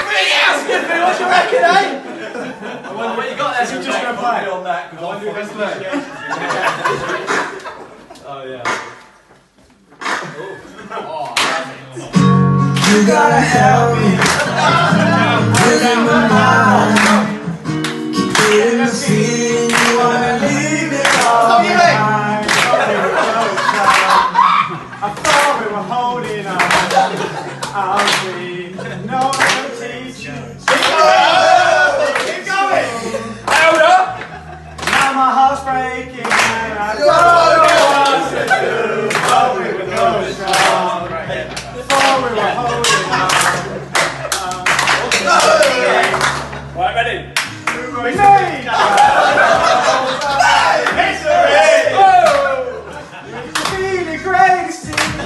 Everybody else me, what you reckon, eh? I wonder what you got there. So you just going to on that. I wonder who has. Oh, yeah. You gotta help me. Within my mind. Keep getting the feeling you wanna leave it all behind. I thought we were holding on. I'll be no heart's breaking and I don't know what to do. But we were going strong, before we were holding on. Um, right, ready? We History! Oh! Be the greatest